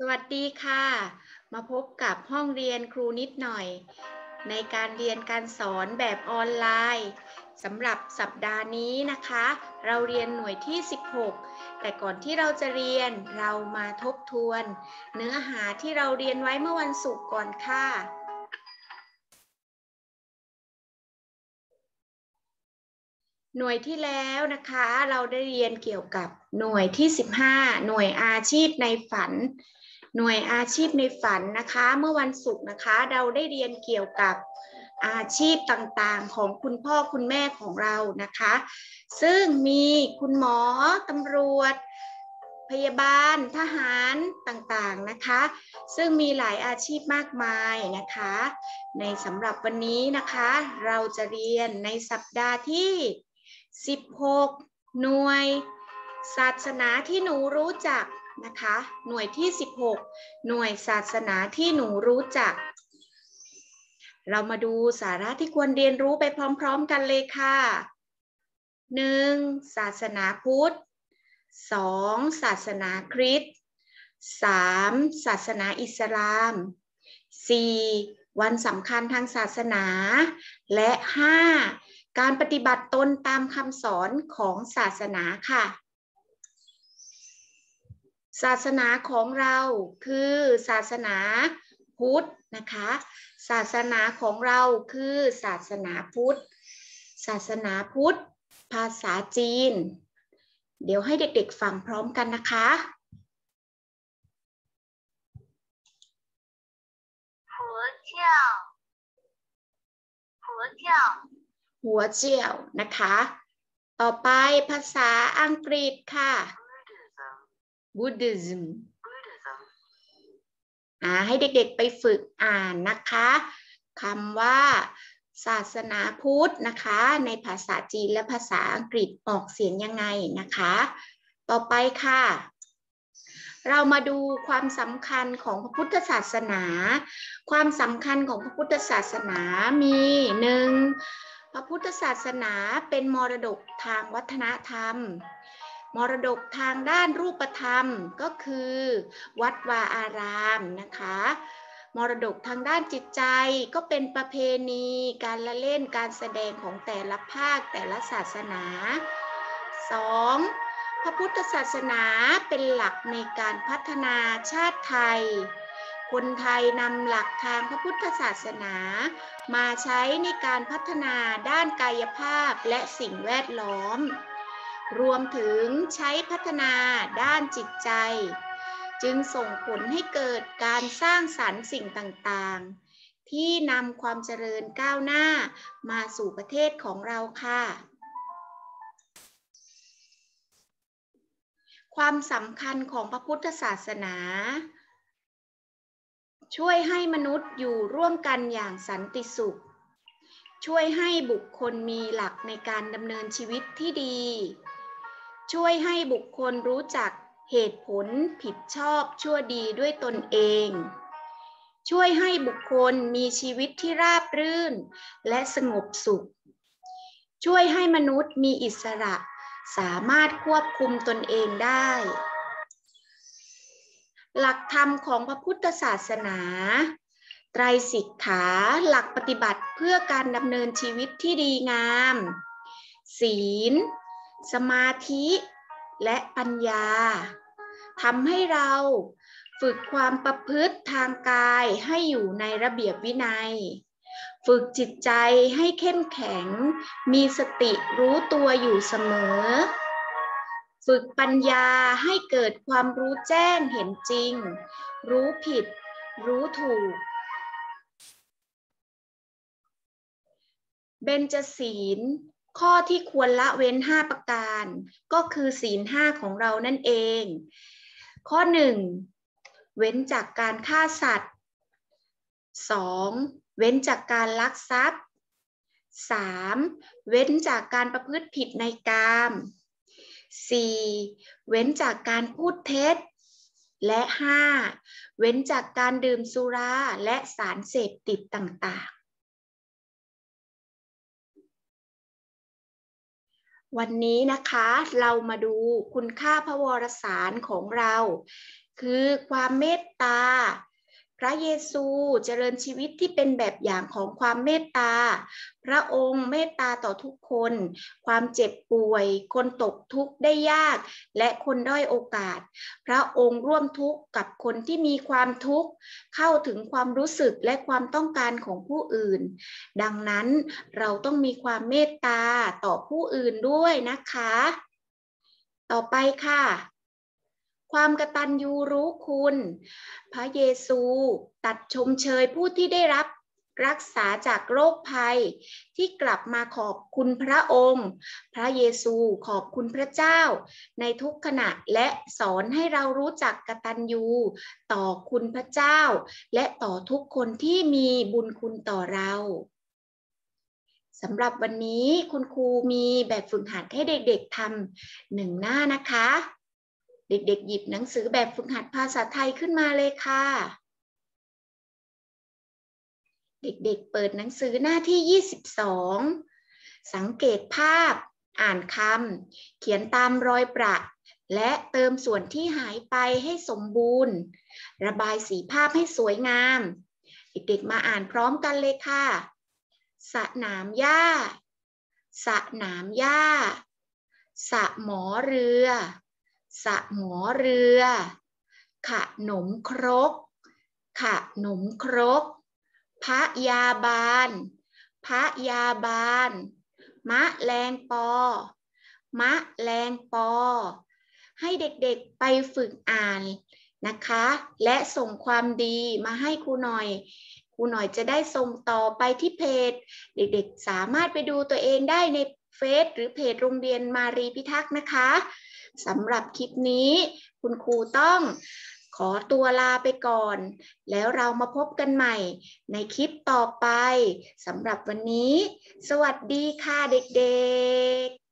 สวัสดีค่ะ มาพบกับห้องเรียนครูนิดหน่อย ในการเรียนการสอนแบบออนไลน์สำหรับสัปดาห์นี้นะคะ เราเรียนหน่วยที่ 16 แต่ก่อนที่เราจะเรียนเรามาทบทวน เนื้อหาที่เราเรียนไว้เมื่อวันศุกร์ก่อนค่ะหน่วยที่แล้วนะคะเราได้เรียนเกี่ยวกับหน่วยที่ 15 หน่วยอาชีพในฝัน หน่วยอาชีพในฝันนะคะ เมื่อวันศุกร์นะคะ เราได้เรียนเกี่ยวกับอาชีพต่างๆของคุณพ่อคุณแม่ของเรานะคะ ซึ่งมีคุณหมอตำรวจ พยาบาลทหารต่างๆนะคะ ซึ่งมีหลายอาชีพมากมายนะคะ ในสำหรับวันนี้นะคะ เราจะเรียนในสัปดาห์ที่ 16 หน่วย ศาสนาที่หนูรู้จัก นะคะ หน่วยที่ 16 หน่วยศาสนาที่หนูรู้จัก เรามาดูสาระที่ควรเรียนรู้ไปพร้อมๆกันเลยค่ะ 1. ศาสนาพุทธ 2. ศาสนาคริสต์ 3. ศาสนาอิสลาม 4. วันสำคัญทางศาสนา และ 5. การปฏิบัติตนตามคำสอนของศาสนาค่ะ ศาสนาของเราคือศาสนาพุทธนะคะ ศาสนาของเราคือศาสนาพุทธ ศาสนาพุทธ ภาษาจีน เดี๋ยวให้เด็กๆฟังพร้อมกันนะคะเจียวหัวเจียวหัวเจียวนะคะ ต่อไปภาษาอังกฤษค่ะ Buddhism, Buddhism Buddhism, อ่าให้เด็กๆไปฝึกอ่านนะคะคำว่าศาสนาพุทธนะคะ ในภาษาจีนและภาษาอังกฤษออกเสียงยังไงนะคะ ต่อไปค่ะ เรามาดูความสำคัญของพระพุทธศาสนา ความสำคัญของพระพุทธศาสนามีหนึ่งพระพุทธศาสนาเป็นมรดกทางวัฒนธรรม มรดกทางด้านรูปธรรมก็คือ วัดวาอารามนะคะ มรดกทางด้านจิตใจก็เป็นประเพณี การละเล่นการแสดงของแต่ละภาคแต่ละศาสนา 2. พระพุทธศาสนาเป็นหลักในการพัฒนาชาติไทย คนไทยนำหลักทางพระพุทธศาสนา มาใช้ในการพัฒนาด้านกายภาพและสิ่งแวดล้อม รวมถึงใช้พัฒนาด้านจิตใจ จึงส่งผลให้เกิดการสร้างสรรค์สิ่งต่างๆ ที่นำความเจริญก้าวหน้ามาสู่ประเทศของเราค่ะ ความสำคัญของพระพุทธศาสนา ช่วยให้มนุษย์อยู่ร่วมกันอย่างสันติสุขช่วยให้บุคคลมีหลักในการดำเนินชีวิตที่ดี ช่วยให้บุคคลรู้จักเหตุผลผิดชอบชั่วดีด้วยตนเอง ช่วยให้บุคคลมีชีวิตที่ราบรื่น และสงบสุข ช่วยให้มนุษย์มีอิสระ สามารถควบคุมตนเองได้ หลักธรรมของพระพุทธศาสนา ไตรสิกขาหลักปฏิบัติเพื่อการดำเนินชีวิตที่ดีงาม ศีล สมาธิและปัญญาทำให้เราฝึกความประพฤติทางกายให้อยู่ในระเบียบวินัย ฝึกจิตใจให้เข้มแข็ง มีสติรู้ตัวอยู่เสมอ ฝึกปัญญาให้เกิดความรู้แจ้งเห็นจริง รู้ผิด รู้ถูก เบญจศีล ข้อที่ควรละเว้น 5 ประการ ก็คือศีลห้าของเรานั่นเอง ข้อ 1 เว้นจากการฆ่าสัตว์ 2. เว้นจากการลักทรัพย์ 3. เว้นจากการประพฤติผิดในกาม 4. เว้นจากการพูดเท็จ และ 5. เว้นจากการดื่มสุราและสารเสพติดต่างๆ วันนี้นะคะเรามาดูคุณค่าพระวรสารของเรา คือความเมตตา พระเยซูเจริญชีวิตที่เป็นแบบอย่างของความเมตตา พระองค์เมตตาต่อทุกคน ความเจ็บป่วย คนตกทุกข์ได้ยาก และคนด้อยโอกาส พระองค์ร่วมทุกข์กับคนที่มีความทุกข์ เข้าถึงความรู้สึกและความต้องการของผู้อื่น ดังนั้นเราต้องมีความเมตตาต่อผู้อื่นด้วยนะคะ ต่อไปค่ะ ความกตัญญูรู้คุณ พระเยซูตัดชมเชยผู้ที่ได้รับรักษาจากโรคภัยที่กลับมาขอบคุณพระองค์ พระเยซูขอบคุณพระเจ้า ในทุกขณะและสอนให้เรารู้จักกตัญญูต่อคุณพระเจ้า และต่อทุกคนที่มีบุญคุณต่อเราสำหรับวันนี้คุณครูมีแบบฝึกหัดให้เด็กๆทำหนึ่งหน้านะคะ เด็กๆ หยิบหนังสือแบบฝึกหัดภาษาไทยขึ้นมาเลยค่ะ เด็กๆ เปิดหนังสือหน้าที่ 22 สังเกตภาพ อ่านคำ เขียนตามรอยประ และเติมส่วนที่หายไปให้สมบูรณ์ ระบายสีภาพให้สวยงาม เด็กๆ มาอ่านพร้อมกันเลยค่ะ สนามหญ้า สนามหญ้าสะหมอเรือ สะหมอเรือ ขนมครก ขนมครก พระยาบาล พระยาบาล มะแรงปอ มะแรงปอ ให้เด็กๆไปฝึกอ่านนะคะ และส่งความดีมาให้ครูหน่อยครูหน่อยจะได้ส่งต่อไปที่เพจ เด็กๆ สามารถไปดูตัวเองได้ในเฟซหรือเพจโรงเรียนมารีพิทักษ์นะคะ สำหรับคลิปนี้คุณครูต้องขอตัวลาไปก่อน แล้วเรามาพบกันใหม่ในคลิปต่อไปสำหรับวันนี้ สวัสดีค่ะเด็กๆ